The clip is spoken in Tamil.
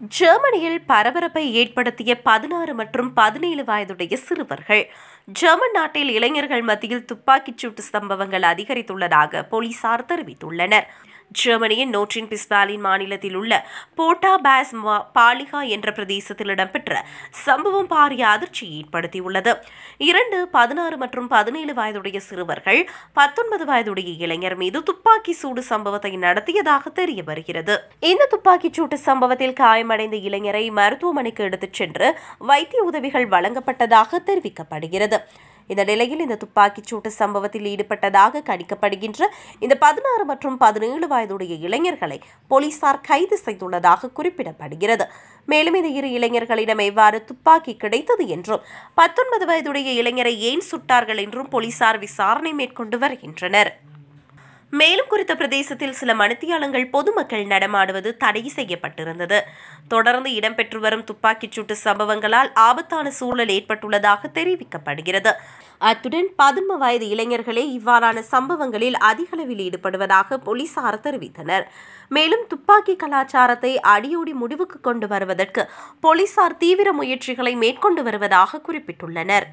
ஜெர்மனியில் பரபரப்பை ஏற்படுத்திய பதினாறு மற்றும் பதினேழு வயதுடைய சிறுவர்கள். ஜெர்மன் நாட்டில் இளைஞர்கள் மத்தியில் துப்பாக்கிச் சூட்டு சம்பவங்கள் அதிகரித்துள்ளதாக போலீசார் தெரிவித்துள்ளனர். ஜெர்மனியின் நோற்றின் பிஸ்பாலின் மாநிலத்தில் உள்ள போட்டா பேஸ் பாலிகா என்ற பிரதேசத்தில் இடம்பெற்ற சம்பவம் பாரிய அதிர்ச்சியை ஏற்படுத்தியுள்ளது. இரண்டு பதினாறு மற்றும் பதினேழு வயதுடைய சிறுவர்கள் பத்தொன்பது வயதுடைய இளைஞர் மீது துப்பாக்கி சூடு சம்பவத்தை நடத்தியதாக தெரிய வருகிறது இந்த துப்பாக்கிச் சூட்டு சம்பவத்தில் காயமடைந்த இளைஞரை மருத்துவமனைக்கு எடுத்துச் சென்று வைத்திய உதவிகள் வழங்கப்பட்டதாக தெரிவிக்கப்படுகிறது. இந்த நிலையில் இந்த துப்பாக்கிச் சூட்டு சம்பவத்தில் ஈடுபட்டதாக கணிக்கப்படுகின்ற இந்த பதினாறு மற்றும் பதினேழு வயதுடைய இளைஞர்களை போலீசார் கைது செய்துள்ளதாக குறிப்பிடப்படுகிறது. மேலும் இந்த இரு இளைஞர்களிடம் எவ்வாறு துப்பாக்கி கிடைத்தது என்றும் பத்தொன்பது வயதுடைய இளைஞரை ஏன் சுட்டார்கள் என்றும் போலீசார் விசாரணை மேற்கொண்டு வருகின்றனர். மேலும் குறித்த பிரதேசத்தில் சில மணித்தியாலங்கள் பொதுமக்கள் நடமாடுவது தடை செய்யப்பட்டிருந்தது. தொடர்ந்து இடம்பெற்று வரும் துப்பாக்கிச் சூட்டு சம்பவங்களால் ஆபத்தான சூழல் ஏற்பட்டுள்ளதாக தெரிவிக்கப்படுகிறது. அத்துடன் பதும வயது இளைஞர்களே இவ்வாறான சம்பவங்களில் அதிகளவில் ஈடுபடுவதாக போலீசார் தெரிவித்தனர். மேலும் துப்பாக்கி கலாச்சாரத்தை அடியோடி முடிவுக்கு கொண்டு வருவதற்கு போலீசார் தீவிர முயற்சிகளை மேற்கொண்டு வருவதாக குறிப்பிட்டுள்ளனர்.